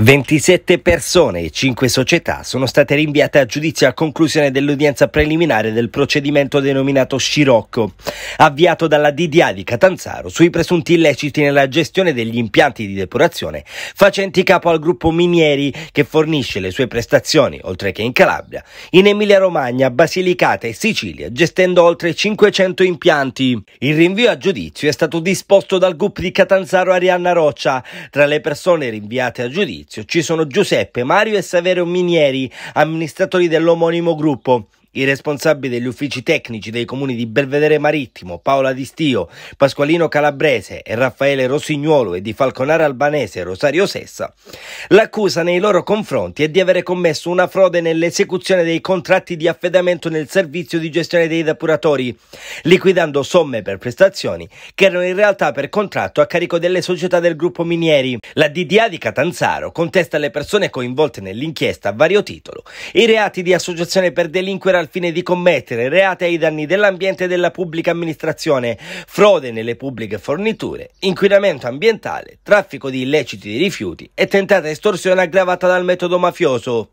27 persone e 5 società sono state rinviate a giudizio a conclusione dell'udienza preliminare del procedimento denominato Scirocco, avviato dalla DDA di Catanzaro sui presunti illeciti nella gestione degli impianti di depurazione facenti capo al gruppo Minieri che fornisce le sue prestazioni, oltre che in Calabria, in Emilia-Romagna, Basilicata e Sicilia, gestendo oltre 500 impianti. Il rinvio a giudizio è stato disposto dal GUP di Catanzaro Arianna Roccia. Tra le persone rinviate a giudizio giudizio ci sono Giuseppe, Mario e Saverio Minieri, amministratori dell'omonimo gruppo. I responsabili degli uffici tecnici dei comuni di Belvedere Marittimo, Paola Di Stio, Pasqualino Calabrese e Raffaele Rosignuolo e di Falconare Albanese Rosario Sessa, l'accusa nei loro confronti è di avere commesso una frode nell'esecuzione dei contratti di affidamento nel servizio di gestione dei depuratori, liquidando somme per prestazioni che erano in realtà per contratto a carico delle società del gruppo Minieri. La DDA di Catanzaro contesta le persone coinvolte nell'inchiesta a vario titolo i reati di associazione per delinquere al fine di commettere reati ai danni dell'ambiente e della pubblica amministrazione, frode nelle pubbliche forniture, inquinamento ambientale, traffico di illeciti di rifiuti e tentata estorsione aggravata dal metodo mafioso.